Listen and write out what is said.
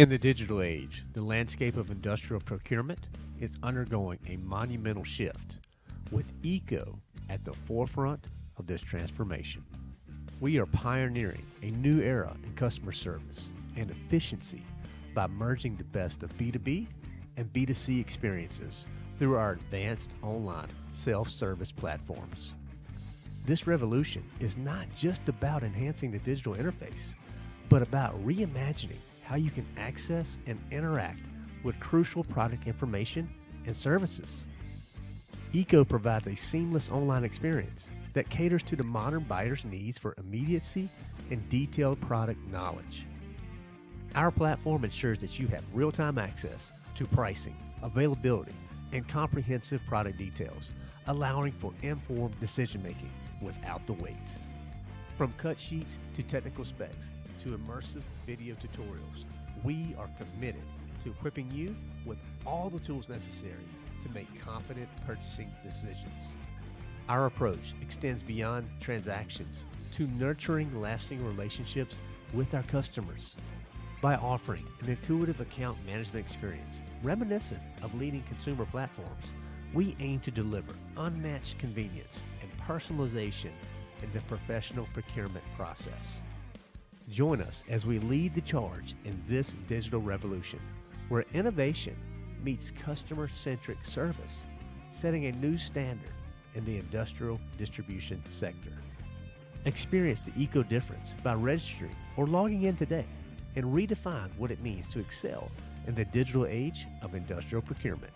In the digital age, the landscape of industrial procurement is undergoing a monumental shift, with EECO at the forefront of this transformation. We are pioneering a new era in customer service and efficiency by merging the best of B2B and B2C experiences through our advanced online self service platforms. This revolution is not just about enhancing the digital interface, but about reimagining how you can access and interact with crucial product information and services. EECO provides a seamless online experience that caters to the modern buyer's needs for immediacy and detailed product knowledge. Our platform ensures that you have real time access to pricing, availability, and comprehensive product details, allowing for informed decision making without the wait. From cut sheets to technical specs to immersive video tutorials, we are committed to equipping you with all the tools necessary to make confident purchasing decisions. Our approach extends beyond transactions to nurturing lasting relationships with our customers. By offering an intuitive account management experience reminiscent of leading consumer platforms, we aim to deliver unmatched convenience and personalization in the professional procurement process. Join us as we lead the charge in this digital revolution where innovation meets customer centric service, setting a new standard in the industrial distribution sector. Experience the EECO difference by registering or logging in today and redefine what it means to excel in the digital age of industrial procurement.